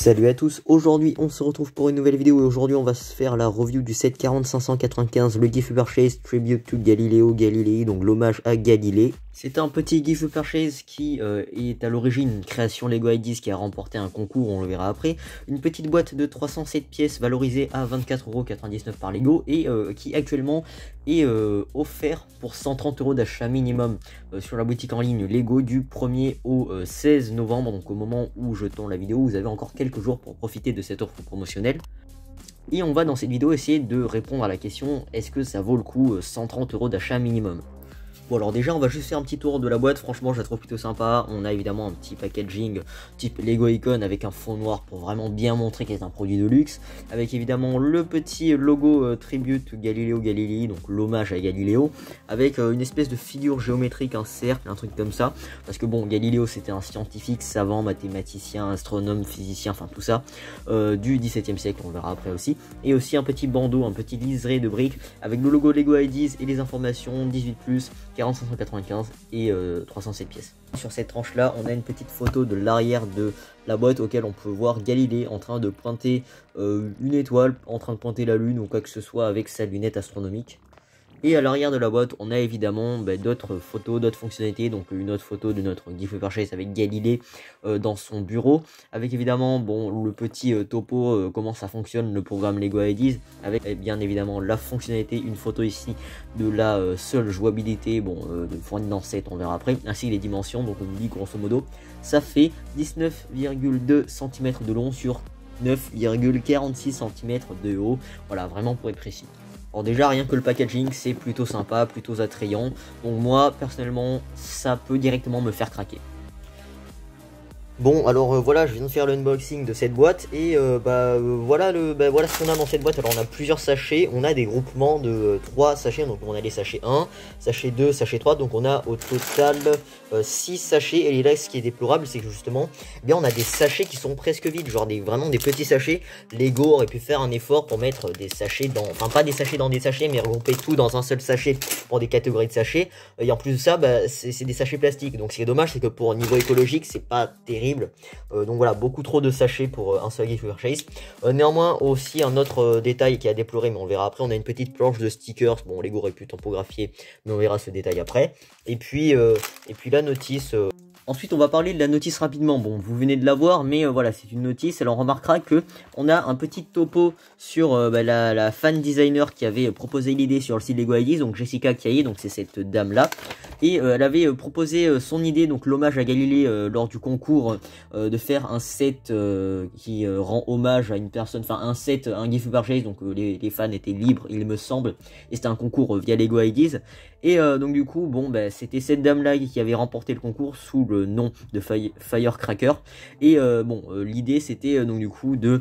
Salut à tous, aujourd'hui on se retrouve pour une nouvelle vidéo et aujourd'hui on va se faire la review du 740-595, le gift purchase Tribute to Galileo Galilei, donc l'hommage à Galilée. C'est un petit gift purchase qui euh, est à l'origine une création Lego Ideas qui a remporté un concours, on le verra après. Une petite boîte de 307 pièces valorisée à 24,99€ par Lego et euh, qui actuellement est euh, offert pour 130€ d'achat minimum sur la boutique en ligne Lego du 1er au 16 novembre. Donc au moment où je tourne la vidéo, vous avez encore quelques jours pour profiter de cette offre promotionnelle. Et on va dans cette vidéo essayer de répondre à la question est-ce que ça vaut le coup 130€ d'achat minimum? Bon alors déjà on va juste faire un petit tour de la boîte, franchement je la trouve plutôt sympa. On a évidemment un petit packaging type Lego Icon avec un fond noir pour vraiment bien montrer qu'il est un produit de luxe. Avec évidemment le petit logo euh, Tribute Galileo Galilei, donc l'hommage à Galileo. Avec euh, une espèce de figure géométrique, un cercle, un truc comme ça. Parce que bon, Galileo c'était un scientifique, savant, mathématicien, astronome, physicien, enfin tout ça. Euh, du 17 e siècle, on verra après aussi. Et aussi un petit bandeau, un petit liseré de briques avec le logo Lego IDs et les informations 18+, 4595 et 307 euh, pièces. Sur cette tranche là, on a une petite photo de l'arrière de la boîte auquel on peut voir Galilée en train de pointer euh, une étoile, en train de pointer la lune ou quoi que ce soit avec sa lunette astronomique. Et à l'arrière de la boîte, on a évidemment bah, d'autres photos, d'autres fonctionnalités. Donc une autre photo de notre gift purchase avec Galilée euh, dans son bureau. Avec évidemment bon, le petit euh, topo, euh, comment ça fonctionne, le programme Lego IDs. Avec eh bien évidemment la fonctionnalité, une photo ici de la seule jouabilité, bon, fournie dans on verra après. Ainsi les dimensions, donc on nous dit grosso modo, ça fait 19,2 cm de long sur 9,46 cm de haut. Voilà, vraiment pour être précis. Alors déjà rien que le packaging c'est plutôt sympa, plutôt attrayant. Donc moi personnellement ça peut directement me faire craquer. Bon, alors euh, voilà, je viens de faire l'unboxing de cette boîte et euh, bah euh, voilà le bah, voilà ce qu'on a dans cette boîte. Alors on a plusieurs sachets, on a des groupements de 3 sachets, donc on a les sachets 1, sachet 2, sachet 3, donc on a au total 6 sachets et là ce qui est déplorable c'est que justement eh bien on a des sachets qui sont presque vides, genre des vraiment des petits sachets. Lego aurait pu faire un effort pour mettre des sachets dans enfin pas des sachets dans des sachets mais regrouper tout dans un seul sachet pour des catégories de sachets. Et en plus de ça, bah, c'est des sachets plastiques. Donc ce qui est dommage c'est que pour niveau écologique, c'est pas terrible euh, donc voilà, beaucoup trop de sachets pour euh, un seul gift purchase. Euh, néanmoins, aussi un autre détail qui a déploré, mais on verra après, on a une petite planche de stickers. Bon, Lego aurait pu tempographier, mais on verra ce détail après. Et puis, et puis la notice... Ensuite, on va parler de la notice rapidement. Bon, vous venez de la voir, mais voilà, c'est une notice. Alors, on remarquera que on a un petit topo sur bah, la, fan designer qui avait proposé l'idée sur le site Lego IDs, donc Jessica Kiaye, donc c'est cette dame-là. Et euh, elle avait euh, proposé euh, son idée, donc l'hommage à Galilée lors du concours, de faire un set qui rend hommage à une personne, enfin un set, un gift purchase, donc les, les, fans étaient libres, il me semble, et c'était un concours via Lego Ideas. Et donc du coup, bon, bah, c'était cette dame-là qui avait remporté le concours sous le nom de Firecracker. Et bon, l'idée c'était donc du coup de,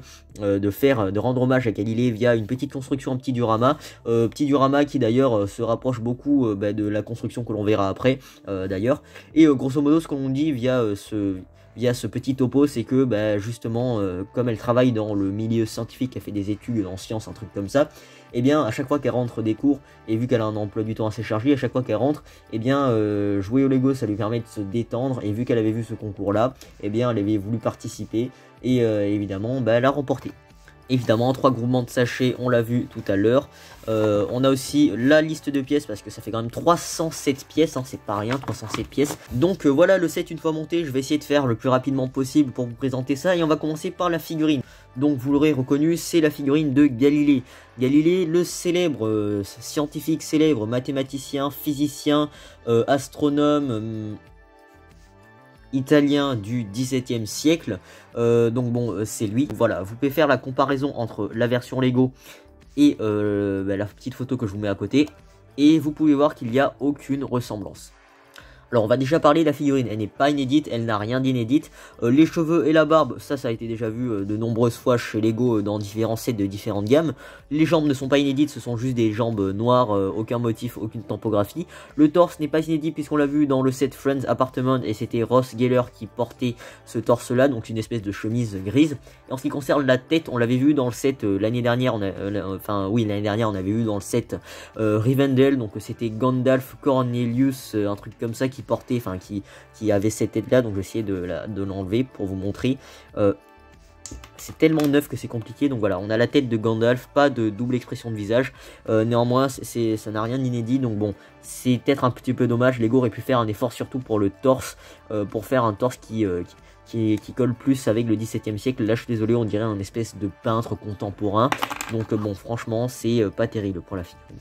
faire, de rendre hommage à Galilée via une petite construction en petit diorama. petit diorama qui d'ailleurs se rapproche beaucoup bah, de la construction que l'on verra après euh, d'ailleurs. Et euh, grosso modo ce qu'on dit via euh, ce via ce petit topo, c'est que bah, justement, comme elle travaille dans le milieu scientifique, elle fait des études en sciences, un truc comme ça, et eh bien à chaque fois qu'elle rentre des cours, et vu qu'elle a un emploi du temps assez chargé, à chaque fois qu'elle rentre, et eh bien jouer au Lego ça lui permet de se détendre, et vu qu'elle avait vu ce concours là, et eh bien elle avait voulu participer, et évidemment bah, elle a remporté. Évidemment, trois groupements de sachets, on l'a vu tout à l'heure. Euh, on a aussi la liste de pièces parce que ça fait quand même 307 pièces, hein, c'est pas rien, 307 pièces. Donc euh, voilà le set une fois monté, je vais essayer de faire le plus rapidement possible pour vous présenter ça. Et on va commencer par la figurine. Donc vous l'aurez reconnu, c'est la figurine de Galilée. Galilée, le célèbre euh, scientifique, célèbre mathématicien, physicien, astronome italien du XVIIe siècle. Euh, donc bon, euh, c'est lui. Voilà, vous pouvez faire la comparaison entre la version Lego et euh, bah, la petite photo que je vous mets à côté. Et vous pouvez voir qu'il n'y a aucune ressemblance. Alors on va déjà parler de la figurine, elle n'est pas inédite, elle n'a rien d'inédite. Euh, les cheveux et la barbe, ça ça a été déjà vu euh, de nombreuses fois chez Lego euh, dans différents sets de différentes gammes. Les jambes ne sont pas inédites, ce sont juste des jambes noires, aucun motif, aucune tempographie. Le torse n'est pas inédit puisqu'on l'a vu dans le set Friends Apartment et c'était Ross Geller qui portait ce torse là, donc une espèce de chemise grise. En ce qui concerne la tête, on l'avait vu dans le set l'année dernière, enfin oui l'année dernière on avait vu dans le set Rivendell, donc c'était Gandalf Cornelius, un truc comme ça portait, enfin qui, qui avait cette tête là, donc de, de l'enlever pour vous montrer. Euh, c'est tellement neuf que c'est compliqué. Donc voilà, on a la tête de Gandalf, pas de double expression de visage. Euh, néanmoins, c'est, ça n'a rien d'inédit. Donc bon, c'est peut-être un petit peu dommage. Lego aurait pu faire un effort surtout pour le torse, euh, pour faire un torse qui, qui, qui, colle plus avec le 17e siècle. Là, je suis désolé, on dirait un espèce de peintre contemporain. Donc bon, franchement, c'est pas terrible pour la figurine.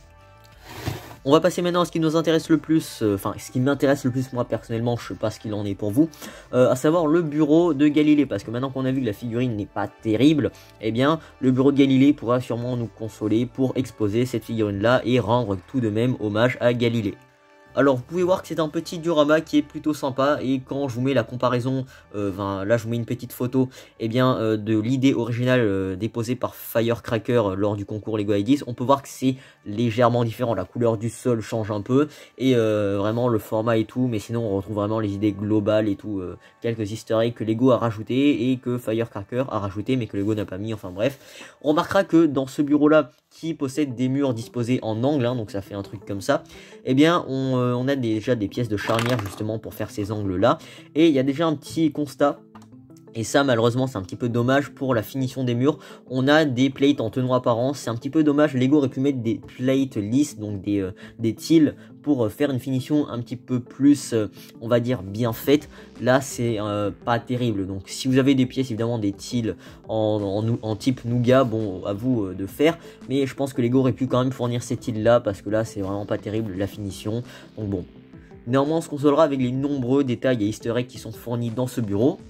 On va passer maintenant à ce qui nous intéresse le plus, euh, enfin ce qui m'intéresse le plus moi personnellement, je sais pas ce qu'il en est pour vous, euh, à savoir le bureau de Galilée, parce que maintenant qu'on a vu que la figurine n'est pas terrible, eh bien le bureau de Galilée pourra sûrement nous consoler pour exposer cette figurine là et rendre tout de même hommage à Galilée. Alors vous pouvez voir que c'est un petit diorama qui est plutôt sympa. Et quand je vous mets la comparaison, euh, là je vous mets une petite photo eh bien, euh, de l'idée originale euh, déposée par Firecracker lors du concours Lego i on peut voir que c'est légèrement différent, la couleur du sol change un peu et vraiment le format et tout, mais sinon on retrouve vraiment les idées globales et tout, quelques eggs que Lego a rajouté et que Firecracker a rajouté mais que Lego n'a pas mis, enfin bref. On remarquera que dans ce bureau là qui possède des murs disposés en angle, hein, donc ça fait un truc comme ça, eh bien on, on, a déjà des pièces de charnière justement pour faire ces angles là, et il y a déjà un petit constat et ça, malheureusement, c'est un petit peu dommage pour la finition des murs. On a des plates en tenon apparent. C'est un petit peu dommage. Lego aurait pu mettre des plates lisses, donc des, euh, tiles, pour euh, faire une finition un petit peu plus, euh, on va dire, bien faite. Là, c'est pas terrible. Donc, si vous avez des pièces, évidemment, des tiles en, en, type Nougat, bon, à vous de faire. Mais je pense que Lego aurait pu quand même fournir ces tiles-là, parce que là, c'est vraiment pas terrible, la finition. Donc bon. Néanmoins, on se consolera avec les nombreux détails et easter eggs qui sont fournis dans ce bureau.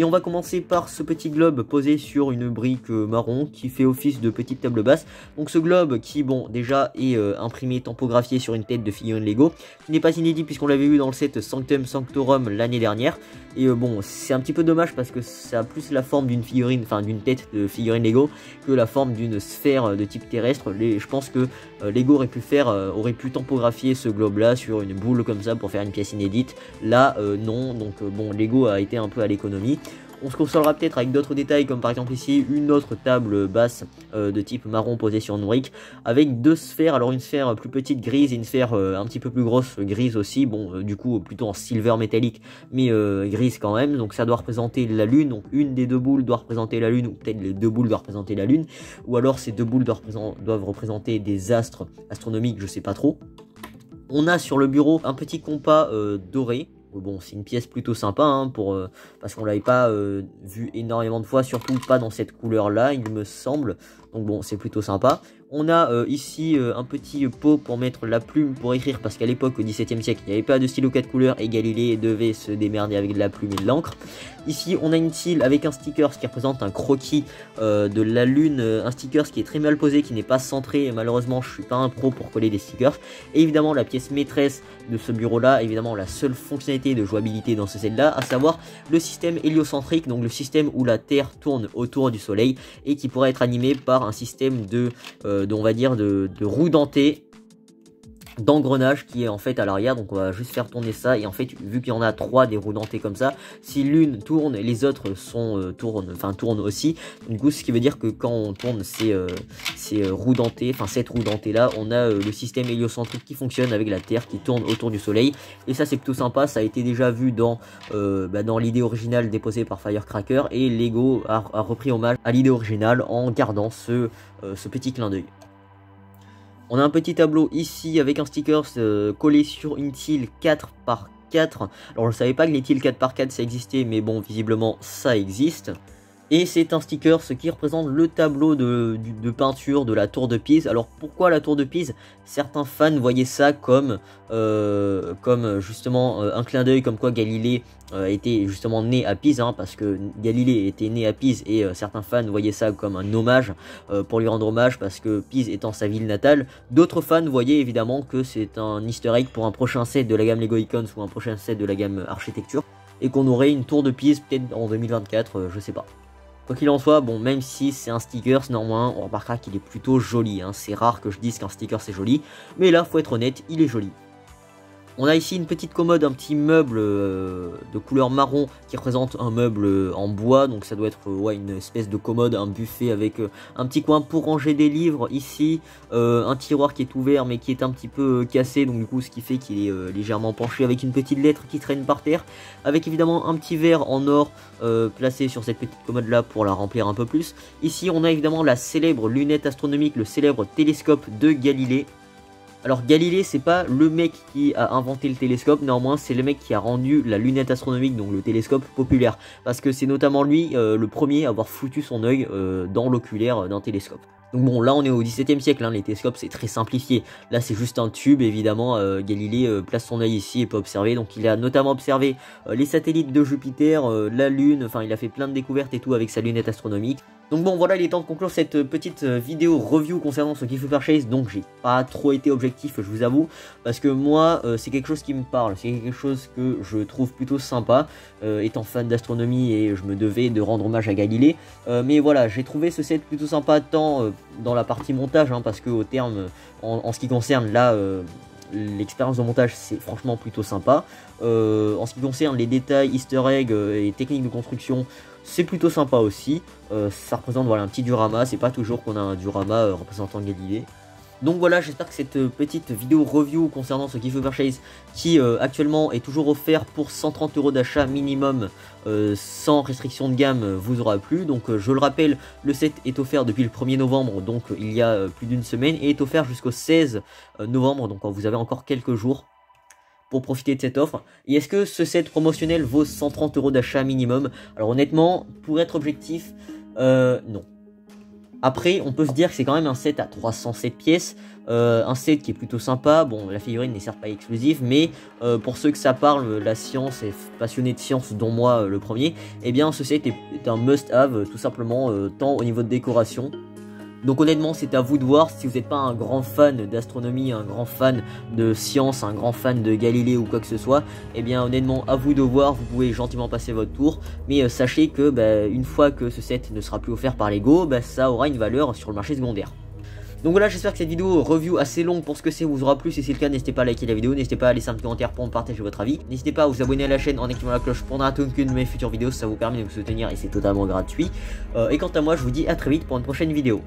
Et on va commencer par ce petit globe posé sur une brique euh, marron qui fait office de petite table basse. Donc ce globe qui, bon, déjà est euh, imprimé, tampographié sur une tête de figurine Lego, qui n'est pas inédit puisqu'on l'avait vu dans le set Sanctum Sanctorum l'année dernière. Et euh, bon, c'est un petit peu dommage parce que ça a plus la forme d'une figurine, enfin d'une tête de figurine Lego que la forme d'une sphère de type terrestre. je pense que Lego aurait pu faire, aurait pu tampographier ce globe là sur une boule comme ça pour faire une pièce inédite. Là, non. Donc bon, Lego a été un peu à l'économie. On se consolera peut-être avec d'autres détails comme par exemple ici une autre table basse euh, de type marron posée sur une avec deux sphères, alors une sphère plus petite grise et une sphère euh, un petit peu plus grosse grise aussi, bon euh, du coup plutôt en silver métallique mais grise quand même, donc ça doit représenter la lune, donc une des deux boules doit représenter la lune ou peut-être les deux boules doivent représenter la lune. Ou alors ces deux boules doivent, doivent représenter des astres astronomiques, je sais pas trop. On a sur le bureau un petit compas doré Bon, c'est une pièce plutôt sympa hein, pour euh, parce qu'on l'avait pas euh, vu énormément de fois, surtout pas dans cette couleur là, il me semble. Donc bon, c'est plutôt sympa. On a euh, ici euh, un petit pot pour mettre la plume pour écrire parce qu'à l'époque au XVIIe siècle il n'y avait pas de stylo 4 couleurs et Galilée devait se démerder avec de la plume et de l'encre. Ici on a une tile avec un sticker qui représente un croquis euh, de la lune, un sticker qui est très mal posé, qui n'est pas centré. Malheureusement je suis pas un pro pour coller des stickers. Et évidemment la pièce maîtresse de ce bureau là, évidemment la seule fonctionnalité de jouabilité dans ce set là, à savoir le système héliocentrique, donc le système où la Terre tourne autour du Soleil et qui pourrait être animé par un système de de, on va dire, de, de roue dentée d'engrenage qui est en fait à l'arrière. Donc on va juste faire tourner ça. Et en fait vu qu'il y en a trois des roues dentées comme ça si l'une tourne les autres sont euh, tournent enfin tournent aussi du coup ce qui veut dire que quand on tourne ces, euh, ces euh, roues dentées enfin cette roue dentée là on a le système héliocentrique qui fonctionne avec la terre qui tourne autour du soleil. Et ça c'est plutôt sympa. Ça a été déjà vu dans bah, l'idée originale déposée par Firecracker. Et Lego a, a repris hommage à l'idée originale en gardant ce petit clin d'œil on a un petit tableau ici avec un sticker euh, collé sur une tile 4 par 4. Alors je savais pas que les tiles 4 par 4 ça existait mais bon visiblement ça existe. Et c'est un sticker, ce qui représente le tableau de, peinture de la tour de Pise. Alors pourquoi la tour de Pise? Certains fans voyaient ça comme, euh, justement euh, un clin d'œil, comme quoi Galilée euh, était justement né à Pise, hein, parce que Galilée était né à Pise et certains fans voyaient ça comme un hommage pour lui rendre hommage parce que Pise étant sa ville natale. D'autres fans voyaient évidemment que c'est un easter egg pour un prochain set de la gamme Lego Icons ou un prochain set de la gamme architecture et qu'on aurait une tour de Pise peut-être en 2024, je sais pas. Quoi qu'il en soit, bon, même si c'est un sticker, néanmoins, on remarquera qu'il est plutôt joli. Hein. C'est rare que je dise qu'un sticker c'est joli, mais là, faut être honnête, il est joli. On a ici une petite commode, un petit meuble euh, de couleur marron qui représente un meuble euh, en bois. Donc ça doit être ouais, une espèce de commode, un buffet avec euh, un petit coin pour ranger des livres ici. un tiroir qui est ouvert mais qui est un petit peu cassé. Donc du coup ce qui fait qu'il est légèrement penché avec une petite lettre qui traîne par terre. Avec évidemment un petit verre en or placé sur cette petite commode là pour la remplir un peu plus. Ici on a évidemment la célèbre lunette astronomique, le célèbre télescope de Galilée. Alors Galilée, c'est pas le mec qui a inventé le télescope, néanmoins c'est le mec qui a rendu la lunette astronomique, donc le télescope populaire. Parce que c'est notamment lui euh, le premier à avoir foutu son œil euh, dans l'oculaire d'un télescope. Donc bon, là on est au XVIIe siècle, hein, les télescopes c'est très simplifié. Là c'est juste un tube, évidemment, euh, Galilée place son œil ici et peut observer. Donc il a notamment observé les satellites de Jupiter, la Lune, enfin il a fait plein de découvertes et tout avec sa lunette astronomique. Donc bon voilà il est temps de conclure cette euh, petite euh, vidéo review concernant ce Gift Purchase donc j'ai pas trop été objectif je vous avoue parce que moi euh, c'est quelque chose qui me parle. C'est quelque chose que je trouve plutôt sympa. Étant fan d'astronomie et je me devais de rendre hommage à Galilée. Mais voilà j'ai trouvé ce set plutôt sympa tant dans la partie montage hein, parce que au terme en, ce qui concerne là l'expérience de montage c'est franchement plutôt sympa. En ce qui concerne les détails easter egg et techniques de construction c'est plutôt sympa aussi. Euh, ça représente un petit diorama. C'est pas toujours qu'on a un diorama euh, représentant Galilée. Donc voilà, j'espère que cette euh, petite vidéo review concernant ce Gift Purchase qui actuellement est toujours offert pour 130 euros d'achat minimum sans restriction de gamme vous aura plu. Donc je le rappelle, le set est offert depuis le 1er novembre, donc il y a plus d'une semaine, et est offert jusqu'au 16 novembre, donc vous avez encore quelques jours pour profiter de cette offre. Et est-ce que ce set promotionnel vaut 130 euros d'achat minimum? Alors honnêtement, pour être objectif, euh, non. Après, on peut se dire que c'est quand même un set à 307 pièces, euh, un set qui est plutôt sympa. Bon, la figurine n'est certes pas exclusive, mais euh, pour ceux que ça parle, la science et passionnés de science, dont moi le premier, eh bien ce set est, est un must-have, tout simplement, tant au niveau de décoration donc honnêtement, c'est à vous de voir si vous n'êtes pas un grand fan d'astronomie, un grand fan de science, un grand fan de Galilée ou quoi que ce soit. Eh bien honnêtement, à vous de voir, vous pouvez gentiment passer votre tour. Mais euh, sachez que bah, une fois que ce set ne sera plus offert par Lego, bah, ça aura une valeur sur le marché secondaire. Donc voilà, j'espère que cette vidéo review assez longue pour ce que c'est vous aura plu. Si c'est le cas, n'hésitez pas à liker la vidéo, n'hésitez pas à laisser un petit commentaire pour me partager votre avis. N'hésitez pas à vous abonner à la chaîne en activant la cloche pour ne rater aucune de mes futures vidéos, ça vous permet de vous soutenir et c'est totalement gratuit. Euh, et quant à moi, je vous dis à très vite pour une prochaine vidéo.